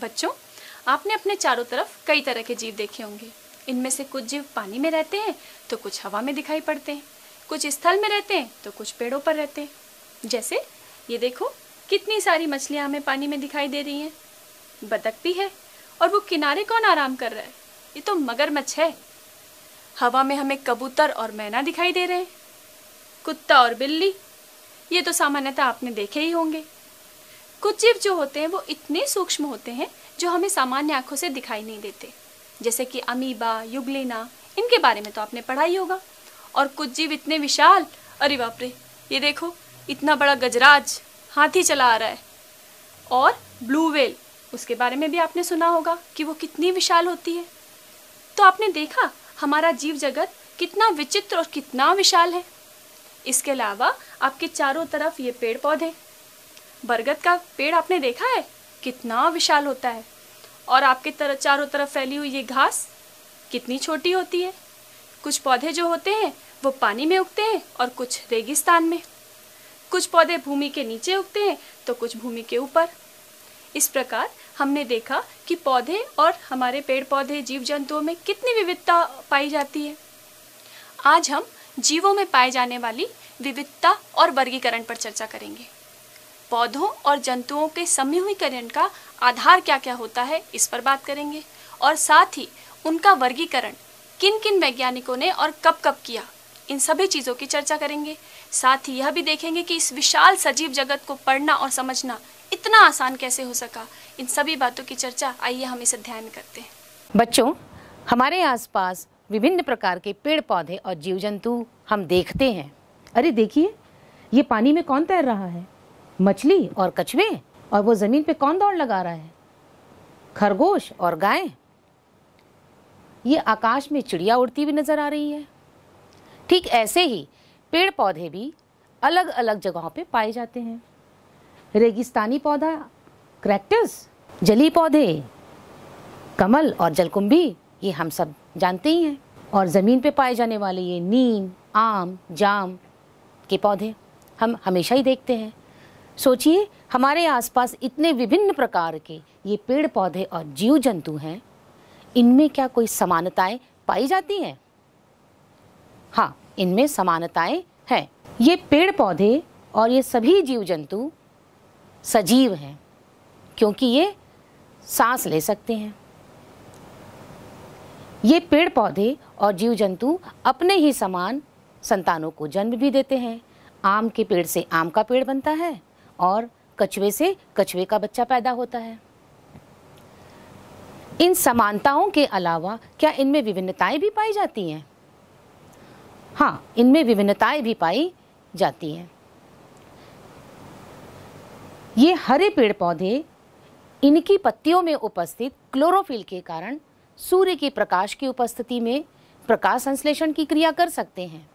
बच्चों, आपने अपने चारों तरफ़ कई तरह के जीव देखे होंगे। इनमें से कुछ जीव पानी में रहते हैं तो कुछ हवा में दिखाई पड़ते हैं। कुछ स्थल में रहते हैं तो कुछ पेड़ों पर रहते हैं। जैसे, ये देखो, कितनी सारी मछलियाँ हमें पानी में दिखाई दे रही हैं। बतख भी है, और वो किनारे कौन आराम कर रहा है? ये तो मगरमच्छ है। हवा में हमें कबूतर और मैना दिखाई दे रहे हैं। कुत्ता और बिल्ली, ये तो सामान्यतः आपने देखे ही होंगे। कुछ जीव जो होते हैं वो इतने सूक्ष्म होते हैं जो हमें सामान्य आँखों से दिखाई नहीं देते। जैसे कि अमीबा, युगलिना, इनके बारे में तो आपने पढ़ा ही होगा। और कुछ जीव इतने विशाल, अरे बाप रे, ये देखो, इतना बड़ा गजराज, हाथी चला आ रहा है। और ब्लू वेल उसके बारे में भी आपने सुना होगा कि वो कितनी विशाल होती है। तो आपने देखा, हमारा जीव जगत कितना विचित्र और कितना विशाल है। इसके अलावा आपके चारों तरफ़ ये पेड़ पौधे बरगद का पेड़ आपने देखा है? कितना विशाल होता है। और आपके तरफ़ चारों तरफ़ फैली हुई ये घास कितनी छोटी होती है। कुछ पौधे जो होते हैं, वो पानी में उगते हैं और कुछ रेगिस्तान में। कुछ पौधे भूमि के नीचे उगते हैं तो कुछ भूमि के ऊपर। इस प्रकार हमने देखा कि पौधे और हमारे पेड़ पौधे जीव जंतुओं में कितनी विविधता पाई जाती है। आज हम जीवों में पाए जाने वाली विविधता और वर्गीकरण पर चर्चा करेंगे। पौधों और जंतुओं के समूहीकरण का आधार क्या क्या होता है, इस पर बात करेंगे। और साथ ही उनका वर्गीकरण किन किन वैज्ञानिकों ने और कब कब किया, इन सभी चीज़ों की चर्चा करेंगे। साथ ही यह भी देखेंगे कि इस विशाल सजीव जगत को पढ़ना और समझना इतना आसान कैसे हो सका। इन सभी बातों की चर्चा, आइए हम इसे ध्यान करते हैं। बच्चों, हमारे आसपास विभिन्न प्रकार के पेड़ पौधे और जीव जंतु हम देखते हैं। अरे, देखिए, ये पानी में कौन तैर रहा है? मछली और कछुए, और वो ज़मीन पे कौन दौड़ लगा रहा है? खरगोश और गाय। ये आकाश में चिड़िया उड़ती हुई नज़र आ रही है। ठीक ऐसे ही पेड़ पौधे भी अलग अलग जगहों पे पाए जाते हैं। रेगिस्तानी पौधा क्रैक्टस जली पौधे, कमल और जलकुंभी, ये हम सब जानते ही हैं। और ज़मीन पे पाए जाने वाले ये नीम, आम, जाम के पौधे हम हमेशा ही देखते हैं। सोचिए, हमारे आसपास इतने विभिन्न प्रकार के ये पेड़ पौधे और जीव जंतु हैं। इनमें क्या कोई समानताएँ पाई जाती हैं? हाँ इनमें समानताएँ हैं। ये पेड़ पौधे और ये सभी जीव जंतु सजीव हैं, क्योंकि ये सांस ले सकते हैं। ये पेड़ पौधे और जीव जंतु अपने ही समान संतानों को जन्म भी देते हैं। आम के पेड़ से आम का पेड़ बनता है। और कछुए से कछुए का बच्चा पैदा होता है। इन समानताओं के अलावा क्या इनमें विभिन्नताएँ भी पाई जाती हैं? हाँ इनमें विभिन्नताएँ भी पाई जाती हैं। ये हरे पेड़ पौधे इनकी पत्तियों में उपस्थित क्लोरोफिल के कारण सूर्य के प्रकाश की उपस्थिति में प्रकाश संश्लेषण की क्रिया कर सकते हैं।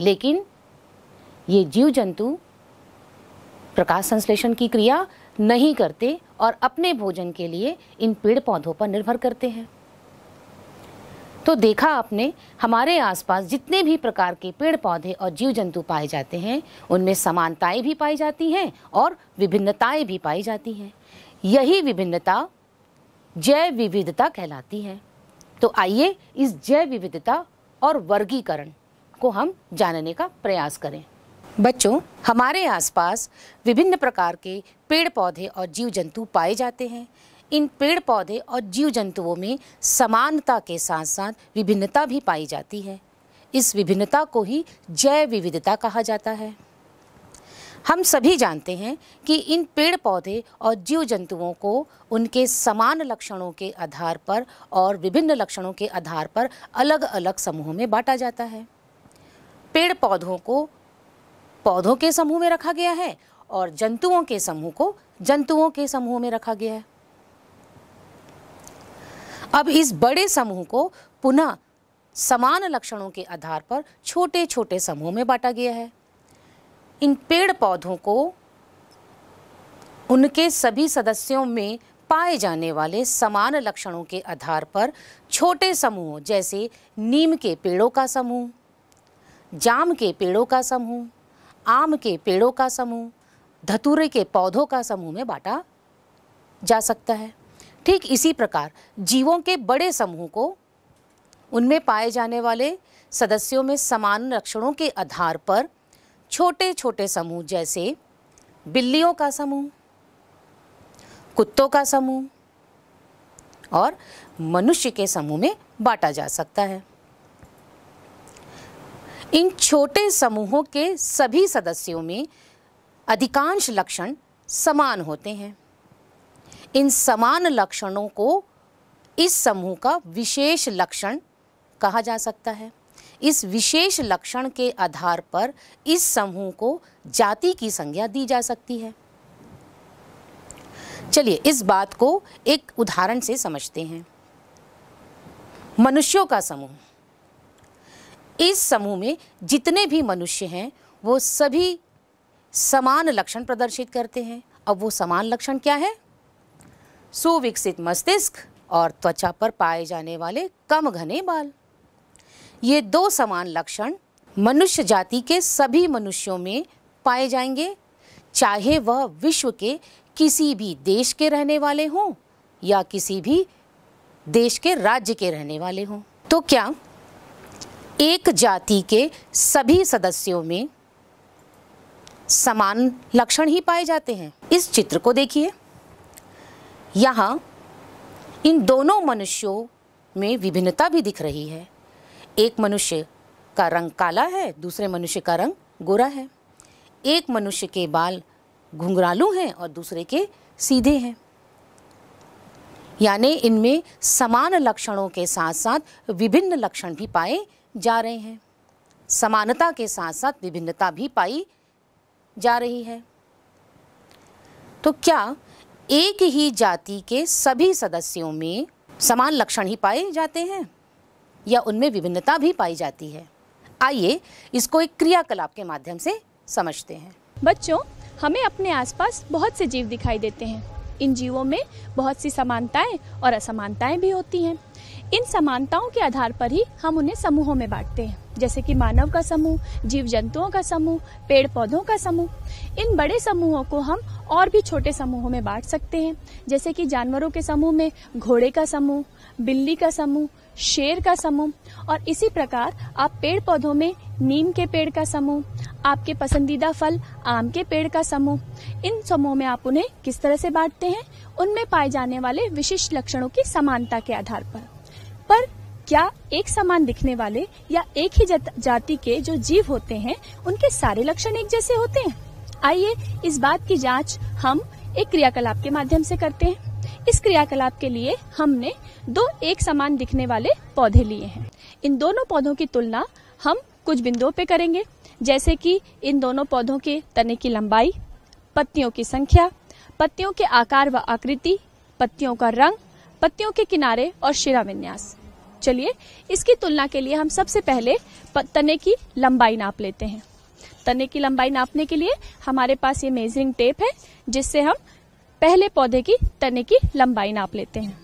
लेकिन ये जीव जंतु प्रकाश संश्लेषण की क्रिया नहीं करते और अपने भोजन के लिए इन पेड़ पौधों पर निर्भर करते हैं। तो देखा आपने, हमारे आसपास जितने भी प्रकार के पेड़ पौधे और जीव जंतु पाए जाते हैं, उनमें समानताएँ भी पाई जाती हैं और विभिन्नताएँ भी पाई जाती हैं। यही विभिन्नता जैव विविधता कहलाती है। तो आइए इस जैव विविधता और वर्गीकरण को हम जानने का प्रयास करें। बच्चों, हमारे आसपास विभिन्न प्रकार के पेड़ पौधे और जीव जंतु पाए जाते हैं। इन पेड़ पौधे और जीव जंतुओं में समानता के साथ साथ विभिन्नता भी पाई जाती है। इस विभिन्नता को ही जैव विविधता कहा जाता है। हम सभी जानते हैं कि इन पेड़ पौधे और जीव जंतुओं को उनके समान लक्षणों के आधार पर और विभिन्न लक्षणों के आधार पर अलग अलग समूहों में बांटा जाता है। पेड़ पौधों को पौधों के समूह में रखा गया है और जंतुओं के समूह को जंतुओं के समूह में रखा गया है। अब इस बड़े समूह को पुनः समान लक्षणों के आधार पर छोटे छोटे समूह में बांटा गया है। इन पेड़ पौधों को उनके सभी सदस्यों में पाए जाने वाले समान लक्षणों के आधार पर छोटे समूह जैसे नीम के पेड़ों का समूह, जाम के पेड़ों का समूह आम के पेड़ों का समूह, धतूरे के पौधों का समूह में बांटा जा सकता है। ठीक इसी प्रकार जीवों के बड़े समूह को उनमें पाए जाने वाले सदस्यों में समान लक्षणों के आधार पर छोटे छोटे समूह जैसे बिल्लियों का समूह, कुत्तों का समूह और मनुष्य के समूह में बांटा जा सकता है। इन छोटे समूहों के सभी सदस्यों में अधिकांश लक्षण समान होते हैं। इन समान लक्षणों को इस समूह का विशेष लक्षण कहा जा सकता है। इस विशेष लक्षण के आधार पर इस समूह को जाति की संज्ञा दी जा सकती है। चलिए, इस बात को एक उदाहरण से समझते हैं। मनुष्यों का समूह। इस समूह में जितने भी मनुष्य हैं, वो सभी समान लक्षण प्रदर्शित करते हैं। अब वो समान लक्षण क्या है? सुविकसित मस्तिष्क और त्वचा पर पाए जाने वाले कम घने बाल। ये दो समान लक्षण मनुष्य जाति के सभी मनुष्यों में पाए जाएँगे। चाहे वह विश्व के किसी भी देश के रहने वाले हों या किसी भी देश के राज्य के रहने वाले हों। तो क्या एक जाति के सभी सदस्यों में समान लक्षण ही पाए जाते हैं। इस चित्र को देखिए। यहाँ इन दोनों मनुष्यों में विभिन्नता भी दिख रही है। एक मनुष्य का रंग काला है, दूसरे मनुष्य का रंग गोरा है। एक मनुष्य के बाल घुंघरालू हैं और दूसरे के सीधे हैं। यानी इनमें समान लक्षणों के साथ साथ विभिन्न लक्षण भी पाए जा रहे हैं। समानता के साथ साथ विभिन्नता भी पाई जा रही है। तो क्या एक ही जाति के सभी सदस्यों में समान लक्षण ही पाए जाते हैं? या उनमें विभिन्नता भी पाई जाती है? आइए इसको एक क्रियाकलाप के माध्यम से समझते हैं। बच्चों, हमें अपने आसपास बहुत से जीव दिखाई देते हैं। इन जीवों में बहुत सी समानताएँ और असमानताएँ भी होती हैं। इन समानताओं के आधार पर ही हम उन्हें समूहों में बांटते हैं, जैसे कि मानव का समूह जीव जंतुओं का समूह पेड़ पौधों का समूह। इन बड़े समूहों को हम और भी छोटे समूहों में बांट सकते हैं, जैसे कि जानवरों के समूह में घोड़े का समूह, बिल्ली का समूह, शेर का समूह। और इसी प्रकार आप पेड़ पौधों में नीम के पेड़ का समूह, आपके पसंदीदा फल आम के पेड़ का समूह, इन समूह में आप उन्हें किस तरह से बांटते हैं? उनमें पाए जाने वाले विशिष्ट लक्षणों की समानता के आधार पर। पर क्या एक समान दिखने वाले या एक ही जाति के जो जीव होते हैं, उनके सारे लक्षण एक जैसे होते हैं? आइए इस बात की जाँच हम एक क्रियाकलाप के माध्यम से करते हैं। इस क्रियाकलाप के लिए हमने दो एक समान दिखने वाले पौधे लिए हैं। इन दोनों पौधों की तुलना हम कुछ बिंदुओं पे करेंगे, जैसे कि इन दोनों पौधों के तने की लंबाई, पत्तियों की संख्या, पत्तियों के आकार व आकृति, पत्तियों का रंग, पत्तियों के किनारे और शिरा विन्यास। चलिए, इसकी तुलना के लिए हम सबसे पहले तने की लंबाई नाप लेते हैं। तने की लंबाई नापने के लिए हमारे पास ये मेजरिंग टेप है, जिससे हम पहले पौधे की तने की लंबाई नाप लेते हैं।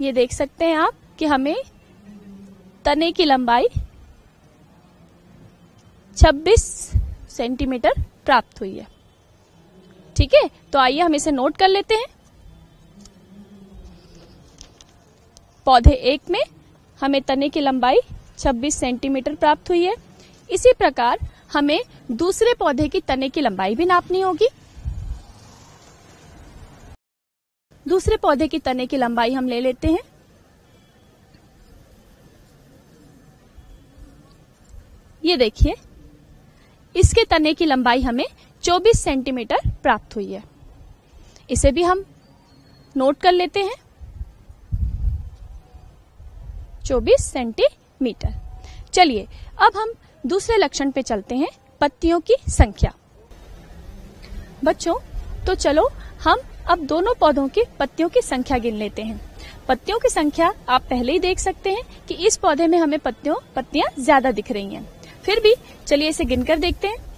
ये देख सकते हैं आप कि हमें तने की लंबाई 26 सेंटीमीटर प्राप्त हुई है। ठीक है? तो आइए हम इसे नोट कर लेते हैं। पौधे एक में, हमें तने की लंबाई 26 सेंटीमीटर प्राप्त हुई है। इसी प्रकार, हमें दूसरे पौधे की तने की लंबाई भी नापनी होगी। दूसरे पौधे की तने की लंबाई हम ले लेते हैं। ये देखिए, इसके तने की लंबाई हमें 24 सेंटीमीटर प्राप्त हुई है। इसे भी हम नोट कर लेते हैं। 24 सेंटीमीटर। चलिए, अब हम दूसरे लक्षण पे चलते हैं, पत्तियों की संख्या। बच्चों तो चलो, हम अब दोनों पौधों की पत्तियों की संख्या गिन लेते हैं। पत्तियों की संख्या आप पहले ही देख सकते हैं कि इस पौधे में हमें पत्तियों, पत्तियाँ ज़्यादा दिख रही हैं। फिर भी, चलिए इसे गिनकर देखते हैं।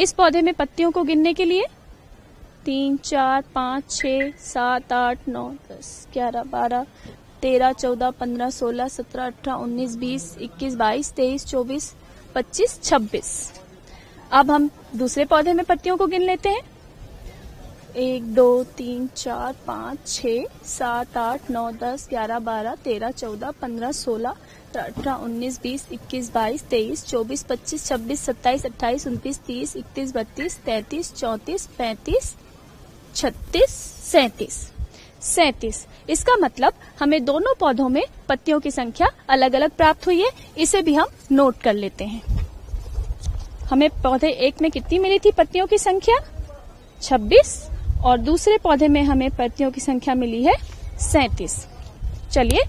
इस पौधे में पत्तियों को गिनने के लिए? तीन, चार, पाँच छ सात, आठ, नौ, दस, ग्यारह, बारह, तेरह, चौदह, पंद्रह, सोलह, सत्रह, अठारह, उन्नीस, बीस, इक्कीस, बाईस, तेईस, चौबीस, पच्चीस, छब्बीस। अब हम दूसरे पौधे में पत्तियों को गिन लेते हैं। एक, दो, तीन, चार, पाँच छ सात, आठ, नौ, दस, ग्यारह, बारह, तेरह, चौदह, पंद्रह, सोलह अठारह, उन्नीस, बीस, इक्कीस, बाईस, तेईस, चौबीस, पच्चीस, छब्बीस, सत्ताईस, अट्ठाईस, उनतीस, तीस, इकतीस, बत्तीस, तैतीस, चौतीस, पैंतीस, छत्तीस, सैतीस। सैतीस। इसका मतलब हमें दोनों पौधों में पत्तियों की संख्या अलग अलग प्राप्त हुई है। इसे भी हम नोट कर लेते हैं। हमें पौधे एक में कितनी मिली थी पत्तियों की संख्या? 26 और दूसरे पौधे में हमें पत्तियों की संख्या मिली है सैतीस। चलिए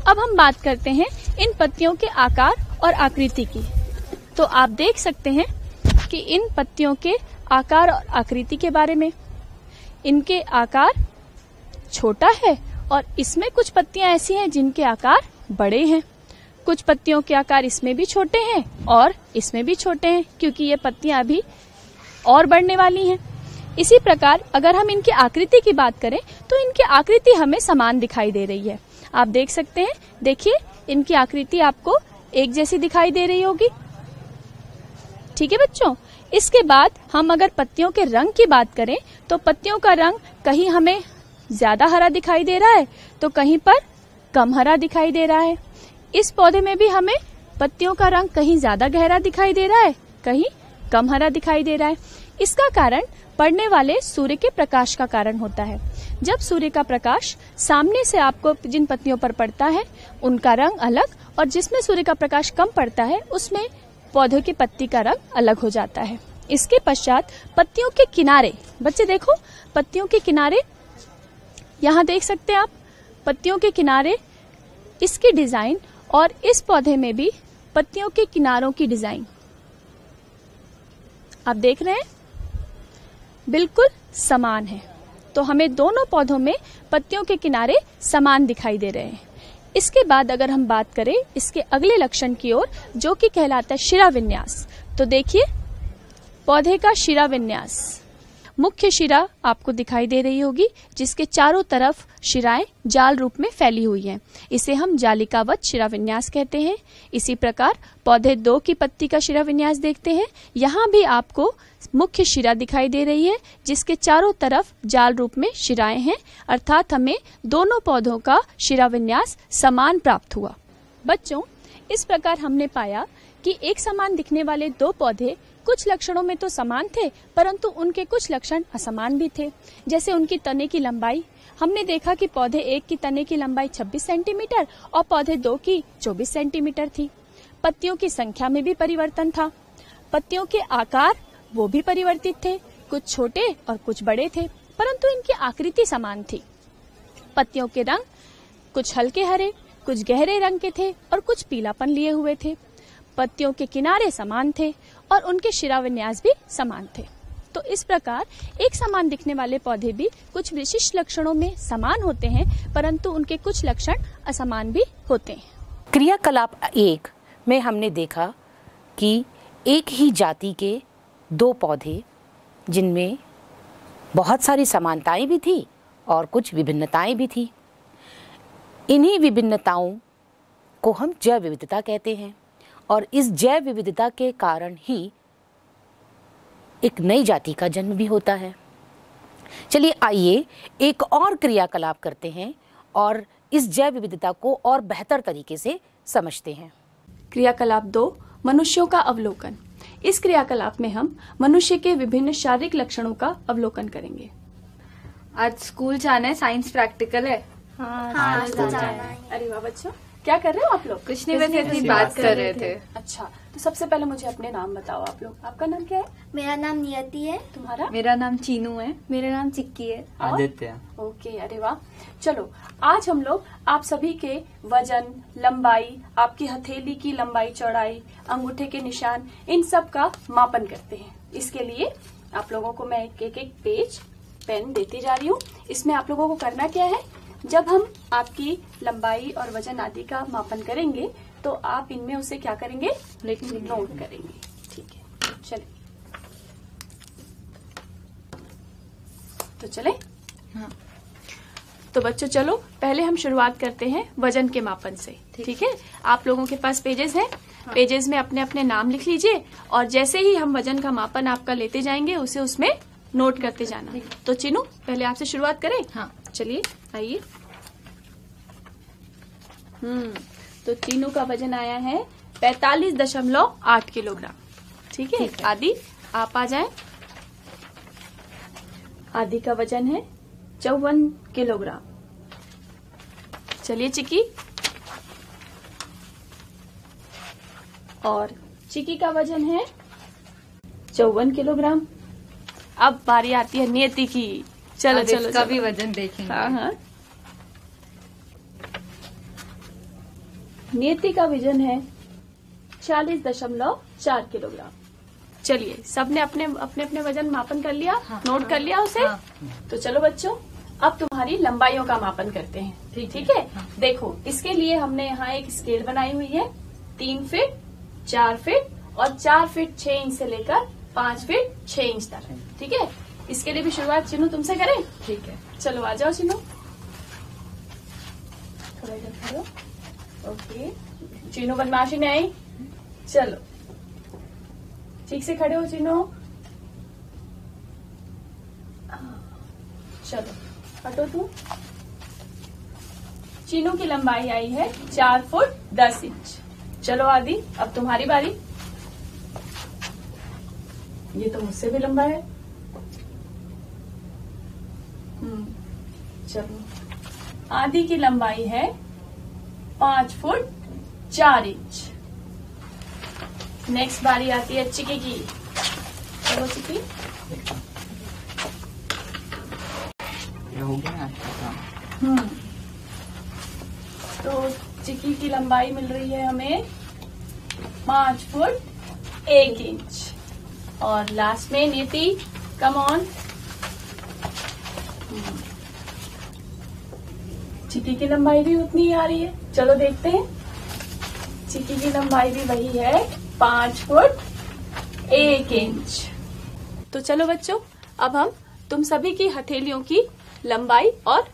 अब हम बात करते हैं इन पत्तियों के आकार और आकृति की। तो आप देख सकते हैं कि इन पत्तियों के आकार और आकृति के बारे में। इनके आकार छोटा है और इसमें कुछ पत्तियाँ ऐसी हैं जिनके आकार बड़े हैं। कुछ पत्तियों के आकार इसमें भी छोटे हैं और इसमें भी छोटे हैं, क्योंकि ये पत्तियाँ अभी और बढ़ने वाली हैं। इसी प्रकार अगर हम इनकी आकृति की बात करें तो इनकी आकृति हमें समान दिखाई दे रही है। आप देख सकते हैं। देखिए, इनकी आकृति आपको एक जैसी दिखाई दे रही होगी। ठीक है बच्चों? इसके बाद हम अगर पत्तियों के रंग की बात करें तो पत्तियों का रंग कहीं हमें ज़्यादा हरा दिखाई दे रहा है तो कहीं पर कम हरा दिखाई दे रहा है। इस पौधे में भी हमें पत्तियों का रंग कहीं ज़्यादा गहरा दिखाई दे रहा है, कहीं कम हरा दिखाई दे रहा है। इसका कारण पड़ने वाले सूर्य के प्रकाश का कारण होता है। जब सूर्य का प्रकाश सामने से आपको जिन पत्तियों पर पड़ता है, उनका रंग अलग और जिसमें सूर्य का प्रकाश कम पड़ता है, उसमें पौधों की पत्ती का रंग अलग हो जाता है। इसके पश्चात पत्तियों के किनारे, बच्चे देखो, पत्तियों के किनारे, यहाँ देख सकते हैं आप, पत्तियों के किनारे इसकी डिज़ाइन और इस पौधे में भी पत्तियों के किनारों की डिज़ाइन। आप देख रहे हैं? बिल्कुल समान है। तो हमें दोनों पौधों में पत्तियों के किनारे समान दिखाई दे रहे हैं। इसके बाद अगर हम बात करें इसके अगले लक्षण की ओर, जो कि कहलाता है शिरा विन्यास तो देखिए, पौधे का शिरा विन्यास मुख्य शिरा आपको दिखाई दे रही होगी, जिसके चारों तरफ़ शिराएँ जाल रूप में फैली हुई हैं। इसे हम जालिकावत शिरा विन्यास कहते हैं। इसी प्रकार पौधे दो की पत्ती का शिरा विन्यास देखते हैं। यहाँ भी आपको मुख्य शिरा दिखाई दे रही है, जिसके चारों तरफ़ जाल रूप में शिराएँ हैं। अर्थात हमें दोनों पौधों का शिरा विन्यास समान प्राप्त हुआ। बच्चों, इस प्रकार हमने पाया कि एक समान दिखने वाले दो पौधे कुछ लक्षणों में तो समान थे, परंतु उनके कुछ लक्षण असमान भी थे। जैसे उनकी तने की लंबाई। हमने देखा कि पौधे एक की तने की लंबाई 26 सेंटीमीटर और पौधे दो की 24 सेंटीमीटर थी। पत्तियों की संख्या में भी परिवर्तन था। पत्तियों के आकार वो भी परिवर्तित थे। कुछ छोटे और कुछ बड़े थे, परंतु इनकी आकृति समान थी। पत्तियों के रंग कुछ हल्के हरे, कुछ गहरे रंग के थे और कुछ पीलापन लिए हुए थे। पत्तियों के किनारे समान थे और उनके शिरा विन्यास भी समान थे। तो इस प्रकार एक समान दिखने वाले पौधे भी कुछ विशिष्ट लक्षणों में समान होते हैं, परंतु उनके कुछ लक्षण असमान भी होते हैं। क्रियाकलाप एक में हमने देखा कि एक ही जाति के दो पौधे, जिनमें बहुत सारी समानताएँ भी थी और कुछ विभिन्नताएँ भी थी। इन्हीं विभिन्नताओं को हम जैव विविधता कहते हैं। और इस जैव विविधता के कारण ही एक नई जाति का जन्म भी होता है। चलिए आइए एक और क्रियाकलाप करते हैं और इस जैव विविधता को और बेहतर तरीके से समझते हैं। क्रियाकलाप दो मनुष्यों का अवलोकन। इस क्रियाकलाप में हम मनुष्य के विभिन्न शारीरिक लक्षणों का अवलोकन करेंगे। आज स्कूल जाना है साइंस प्रैक्टिकल है? हाँ, हाँ, जाना है। अरे वाह बच्चों। क्या कर रहे हो आप लोग? कुछ नहीं बस ऐसी बात कर रहे थे। अच्छा तो सबसे पहले मुझे अपने नाम बताओ आप लोग। आपका नाम क्या है? मेरा नाम नियति है। तुम्हारा? मेरा नाम चीनू है। मेरा नाम चिक्की है। आदित्य। ओके अरे वाह। चलो आज हम लोग आप सभी के वज़न लंबाई आपकी हथेली की लंबाई चौड़ाई अंगूठे के निशान इन सब का मापन करते हैं। इसके लिए आप लोगों को मैं एक एक, एक पेज पेन देती जा रही हूँ। इसमें आप लोगों को करना क्या है? जब हम आपकी लंबाई और वज़न आदि का मापन करेंगे तो आप इनमें उसे क्या करेंगे? नोट करेंगे। ठीक है। चलिए तो चले। हाँ। तो बच्चों चलो पहले हम शुरुआत करते हैं वज़न के मापन से। ठीक। है? आप लोगों के पास पेजेस हैं। पेजेस में अपने अपने नाम लिख लीजिए और जैसे ही हम वज़न का मापन आपका लेते जाएँगे उसे उसमें नोट करते जाना। तो चिनू पहले आपसे शुरुआत करें। हाँ। चलिए आइए। हम्म तो तीनों का वज़न आया है पैतालीस दशमलव आठ किलोग्राम। ठीक है। आदि आप आ जाएँ। आदि का वज़न है चौवन किलोग्राम। चलिए चिकी। और चिकी का वज़न है चौवन किलोग्राम। अब बारी आती है नियति की। चलो चलो इसका भी वज़न देखेंगे। हाँ हाँ। नियति का वज़न है चालीस दशमलव चार किलोग्राम। चलिए सबने अपने अपने अपने वज़न मापन कर लिया हाँ। नोट हाँ, कर लिया उसे। हाँ। तो चलो बच्चों अब तुम्हारी लंबाइयों का मापन करते हैं। ठीक ठीक है? हाँ। देखो इसके लिए हमने यहाँ एक स्केल बनाई हुई है। तीन फीट चार फीट और चार फीट छह इंच से लेकर पाँच फीट छह इंच तक। ठीक है? इसके लिए भी शुरुआत चिन्नू तुमसे करें? ठीक है। चलो आ जाओ चिन्नू। थोड़ा इधर खड़ो ओके। चिन्नू बदमाशी नहीं। आई चलो। ठीक से खड़े हो चिन्नू। चलो हटो तू। चीनू की लंबाई आई है चार फुट दस इंच। चलो आदि अब तुम्हारी बारी। ये तो मुझसे भी लंबा है हम्म, चलो। आदि की लंबाई है पाँच फुट चार इंच। नेक्स्ट बारी आती है चिकी की चलो चिकी। हो गया काम। हम्म। तो चिकी की लंबाई मिल रही है हमें पाँच फुट एक इंच। और लास्ट में नीति कम ऑन चिकी की लंबाई भी उतनी ही आ रही है। चलो देखते हैं। चिकी की लंबाई भी वही है। पाँच फुट एक इंच। तो चलो बच्चों अब हम तुम सभी की हथेलियों की लंबाई और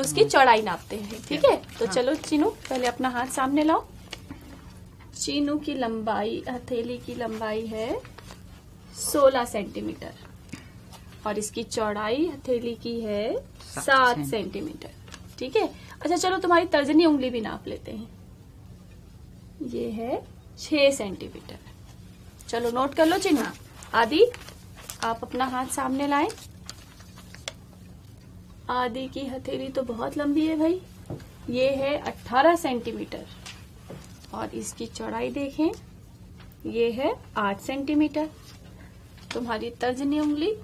उसकी चौड़ाई नापते हैं ठीक है? तो चलो चीनू पहले अपना हाथ सामने लाओ। चीनू की लंबाई हथेली की लंबाई है 16 सेंटीमीटर। और इसकी चौड़ाई हथेली की है सात सेंटीमीटर। ठीक है? अच्छा चलो, तुम्हारी तर्जनी उंगली भी नाप लेते हैं। ये है छह सेंटीमीटर। चलो, नोट कर लो चिन्ह। आदि, आप अपना हाथ सामने लाए। आदि की हथेली तो बहुत लंबी है भाई। ये है 18 सेंटीमीटर। और इसकी चौड़ाई देखें। ये है 8 सेंटीमीटर। तुम्हारी तर्जनी उंगली,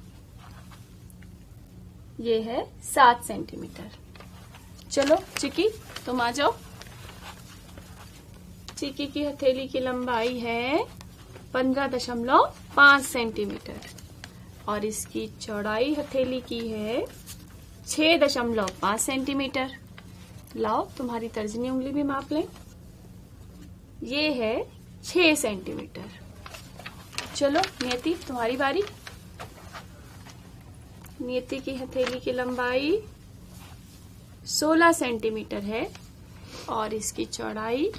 ये है 7 सेंटीमीटर। चलो, चिकी, तुम आ जाओ। चिकी की हथेली की लंबाई है पंद्रह दशमलव पाँच सेंटीमीटर और इसकी चौड़ाई हथेली की है छह दशमलव पाँच सेंटीमीटर। लाओ, तुम्हारी तर्जनी उंगली भी माप लें। ये है छह सेंटीमीटर। चलो, नियति, तुम्हारी बारी। नियति की हथेली की लंबाई 16 सेंटीमीटर है और इसकी चौड़ाई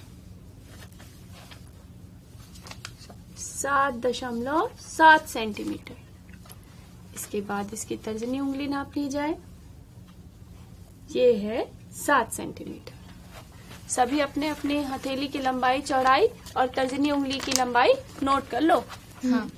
सात दशमलव सात सेंटीमीटर। इसके बाद इसकी तर्जनी उंगली नाप ली जाए। ये है सात सेंटीमीटर। सभी अपने अपने हथेली की लंबाई चौड़ाई और तर्जनी उंगली की लंबाई नोट कर लो। हाँ।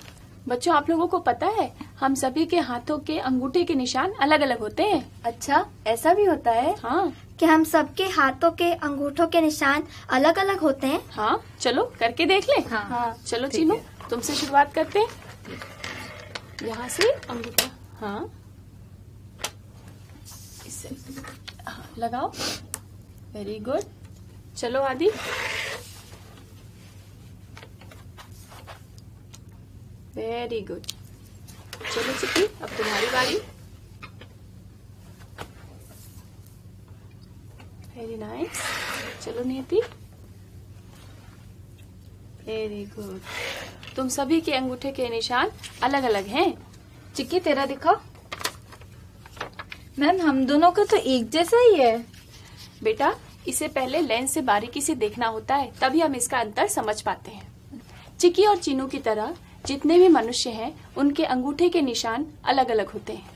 बच्चों आप लोगों को पता है हम सभी के हाथों के अंगूठे के निशान अलग अलग होते हैं। अच्छा ऐसा भी होता है? हाँ। कि हम सबके हाथों के अंगूठों के निशान अलग अलग होते हैं? हाँ चलो करके देख ले। हाँ। हाँ चलो चीनू तुमसे शुरुआत करते हैं। यहाँ से अंगूठा। हाँ। इससे हाँ, लगाओ। वेरी गुड चलो आदि। वेरी गुड चलो चिक्की अब तुम्हारी बारी। वेरी नाइस चलो नियति। वेरी गुड तुम सभी के अंगूठे के निशान अलग अलग हैं। चिक्की तेरा दिखा मैम हम दोनों का तो एक जैसा ही है। बेटा इसे पहले लेंस से बारीकी से देखना होता है तभी हम इसका अंतर समझ पाते हैं। चिक्की और चीनू की तरह जितने भी मनुष्य हैं, उनके अंगूठे के निशान अलग अलग होते हैं।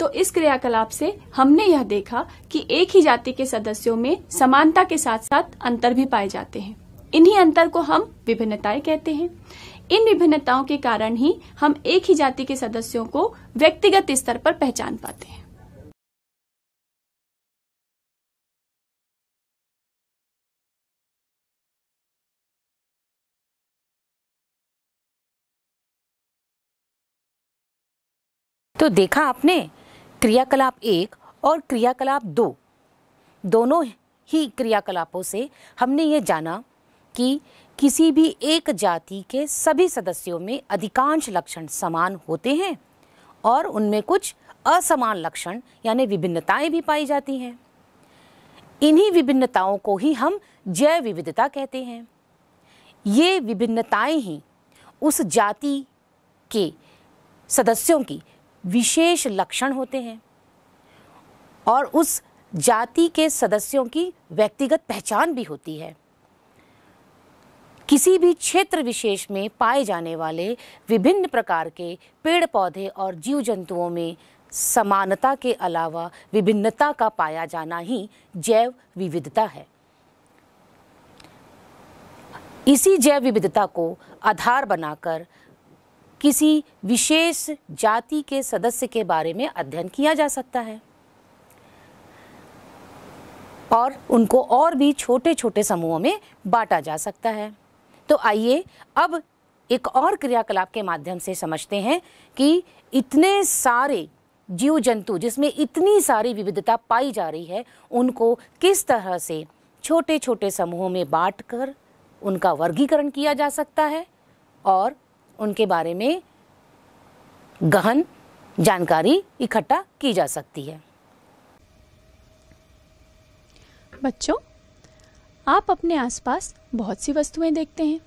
तो इस क्रियाकलाप से हमने यह देखा कि एक ही जाति के सदस्यों में समानता के साथ साथ अंतर भी पाए जाते हैं। इन्हीं अंतर को हम विभिन्नताएँ कहते हैं। इन विभिन्नताओं के कारण ही हम एक ही जाति के सदस्यों को व्यक्तिगत स्तर पर पहचान पाते हैं। तो देखा आपने? क्रियाकलाप एक और क्रियाकलाप दो। दोनों ही क्रियाकलापों से हमने ये जाना कि किसी भी एक जाति के सभी सदस्यों में अधिकांश लक्षण समान होते हैं और उनमें कुछ असमान लक्षण, यानी विभिन्नताएँ भी पाई जाती हैं। इन्हीं विभिन्नताओं को ही हम जैव विविधता कहते हैं। ये विभिन्नताएँ ही उस जाति के सदस्यों की विशेष लक्षण होते हैं और उस जाति के सदस्यों की व्यक्तिगत पहचान भी होती है। किसी भी क्षेत्र विशेष में पाए जाने वाले विभिन्न प्रकार के पेड़ पौधे और जीव जंतुओं में समानता के अलावा विभिन्नता का पाया जाना ही जैव विविधता है। इसी जैव विविधता को आधार बनाकर किसी विशेष जाति के सदस्य के बारे में अध्ययन किया जा सकता है। और उनको और भी छोटे छोटे समूहों में बांटा जा सकता है। तो आइए अब एक और क्रियाकलाप के माध्यम से समझते हैं कि इतने सारे जीव जंतु जिसमें इतनी सारी विविधता पाई जा रही है, उनको किस तरह से छोटे छोटे समूहों में बांटकर उनका वर्गीकरण किया जा सकता है? और उनके बारे में गहन जानकारी इकट्ठा की जा सकती है। बच्चों, आप अपने आसपास बहुत सी वस्तुएँ देखते हैं।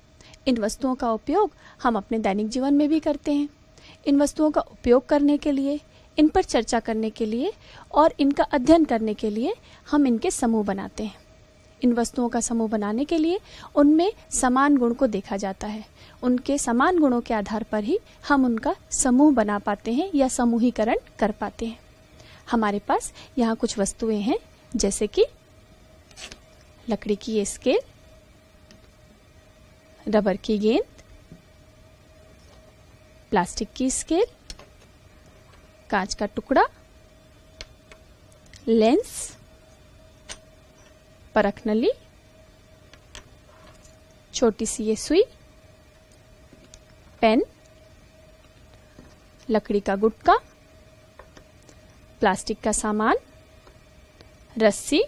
इन वस्तुओं का उपयोग हम अपने दैनिक जीवन में भी करते हैं। इन वस्तुओं का उपयोग करने के लिए, इन पर चर्चा करने के लिए और इनका अध्ययन करने के लिए हम इनके समूह बनाते हैं। इन वस्तुओं का समूह बनाने के लिए उनमें समान गुण को देखा जाता है। उनके समान गुणों के आधार पर ही हम उनका समूह बना पाते हैं या समूहीकरण कर पाते हैं। हमारे पास यहाँ कुछ वस्तुएँ हैं, जैसे कि लकड़ी की स्केल रबर की गेंद, प्लास्टिक की स्केल कांच का टुकड़ा लेंस परख नली छोटी सी ये सुई पेन लकड़ी का गुटका प्लास्टिक का सामान रस्सी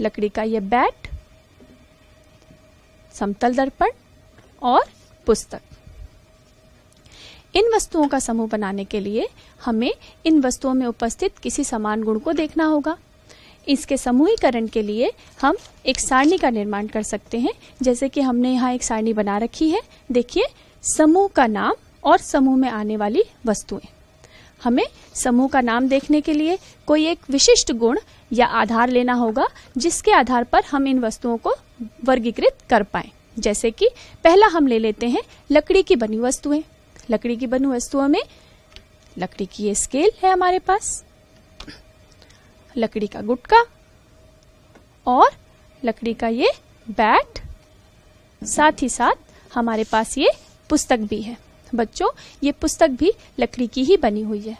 लकड़ी का ये बैट समतल दर्पण और पुस्तक इन वस्तुओं का समूह बनाने के लिए हमें इन वस्तुओं में उपस्थित किसी समान गुण को देखना होगा इसके समूहीकरण के लिए हम एक सारणी का निर्माण कर सकते हैं। जैसे कि हमने यहाँ एक सारणी बना रखी है। देखिए, समूह का नाम और समूह में आने वाली वस्तुएँ। हमें समूह का नाम देखने के लिए कोई एक विशिष्ट गुण या आधार लेना होगा, जिसके आधार पर हम इन वस्तुओं को वर्गीकृत कर पाए। जैसे कि पहला हम ले लेते हैं लकड़ी की बनी वस्तुएँ। लकड़ी की बनी वस्तुओं में, लकड़ी की ये स्केल है हमारे पास। लकड़ी का गुटका और लकड़ी का ये बैट। साथ ही साथ हमारे पास ये पुस्तक भी है। बच्चों, ये पुस्तक भी लकड़ी की ही बनी हुई है।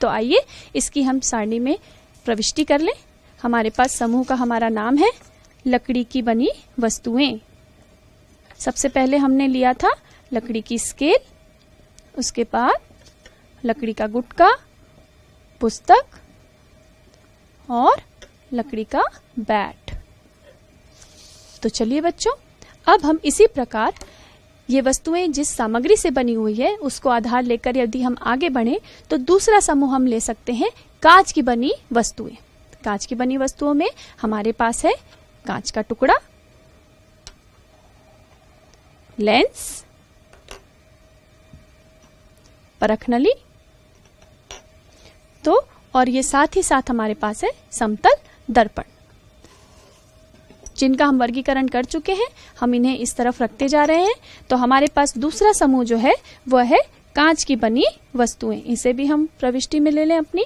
तो आइए इसकी हम सारणी में प्रविष्टि कर लें। हमारे पास समूह का हमारा नाम है लकड़ी की बनी वस्तुएँ। सबसे पहले हमने लिया था लकड़ी की स्केल, उसके बाद लकड़ी का गुटका, पुस्तक और लकड़ी का बैट। तो चलिए बच्चों, अब हम इसी प्रकार ये वस्तुएँ जिस सामग्री से बनी हुई है, उसको आधार लेकर यदि हम आगे बढ़े तो दूसरा समूह हम ले सकते हैं कांच की बनी वस्तुएँ। कांच की बनी वस्तुओं में हमारे पास है कांच का टुकड़ा, लेंस परख नली तो और ये साथ ही साथ हमारे पास है समतल दर्पण। जिनका हम वर्गीकरण कर चुके हैं, हम इन्हें इस तरफ़ रखते जा रहे हैं। तो हमारे पास दूसरा समूह जो है, वह है कांच की बनी वस्तुएँ। इसे भी हम प्रविष्टि में ले लें अपनी।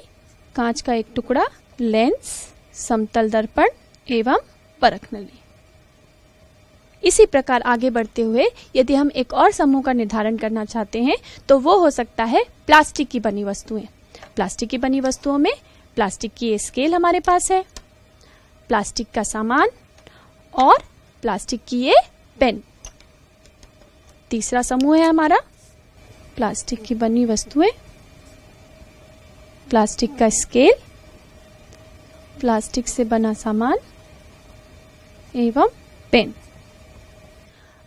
कांच का एक टुकड़ा, लेंस, समतल दर्पण एवं परख नली इसी प्रकार आगे बढ़ते हुए, यदि हम एक और समूह का निर्धारण करना चाहते हैं तो वो हो सकता है प्लास्टिक की बनी वस्तुएँ। प्लास्टिक की बनी वस्तुओं में, प्लास्टिक की स्केल हमारे पास है। प्लास्टिक का सामान और प्लास्टिक की ये पेन। तीसरा समूह है हमारा, प्लास्टिक की बनी वस्तुएँ, प्लास्टिक का स्केल, प्लास्टिक से बना सामान एवं पेन।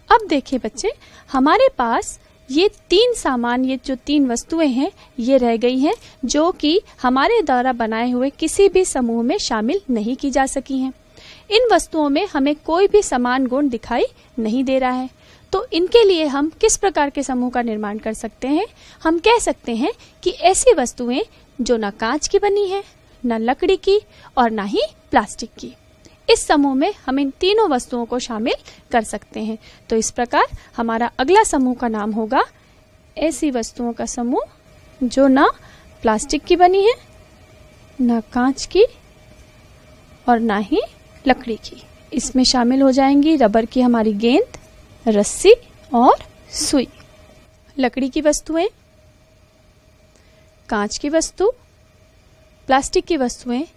अब देखिए बच्चे, हमारे पास ये तीन सामान, ये जो तीन वस्तुएँ हैं, ये रह गई हैं, जो कि हमारे द्वारा बनाए हुए किसी भी समूह में शामिल नहीं की जा सकी हैं। इन वस्तुओं में हमें कोई भी समान गुण दिखाई नहीं दे रहा है। तो इनके लिए हम किस प्रकार के समूह का निर्माण कर सकते हैं? हम कह सकते हैं कि ऐसी वस्तुएँ जो न कांच की बनी है, न लकड़ी की और न ही प्लास्टिक की। इस समूह में हम इन तीनों वस्तुओं को शामिल कर सकते हैं। तो इस प्रकार हमारा अगला समूह का नाम होगा ऐसी वस्तुओं का समूह, जो ना प्लास्टिक की बनी है, ना कांच की, और ना ही लकड़ी की। इसमें शामिल हो जाएँगी रबर की हमारी गेंद, रस्सी और सुई। लकड़ी की वस्तुएँ, कांच की वस्तु, प्लास्टिक की वस्तुएँ,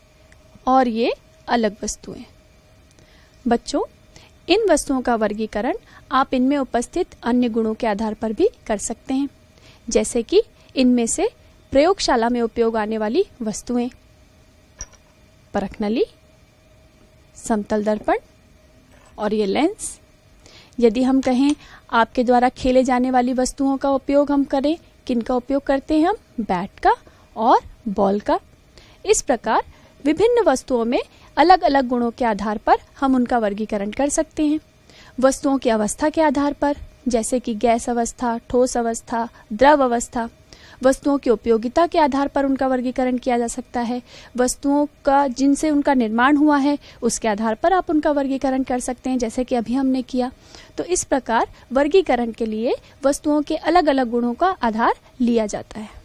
और ये अलग वस्तुएँ। बच्चों, इन वस्तुओं का वर्गीकरण आप इनमें उपस्थित अन्य गुणों के आधार पर भी कर सकते हैं, जैसे कि इनमें से प्रयोगशाला में उपयोग आने वाली वस्तुएँ, परखनली, समतल दर्पण और ये लेंस। यदि हम कहें आपके द्वारा खेले जाने वाली वस्तुओं का उपयोग हम करें, किन का उपयोग करते हैं हम? बैट का और बॉल का। इस प्रकार विभिन्न वस्तुओं में अलग अलग गुणों के आधार पर हम उनका वर्गीकरण कर सकते हैं। वस्तुओं की अवस्था के आधार पर, जैसे कि गैस अवस्था, ठोस अवस्था, द्रव अवस्था, वस्तुओं की उपयोगिता के आधार पर उनका वर्गीकरण किया जा सकता है। वस्तुओं का, जिनसे उनका निर्माण हुआ है, उसके आधार पर आप उनका वर्गीकरण कर सकते हैं, जैसे कि अभी हमने किया। तो इस प्रकार वर्गीकरण के लिए वस्तुओं के अलग अलग गुणों का आधार लिया जाता है।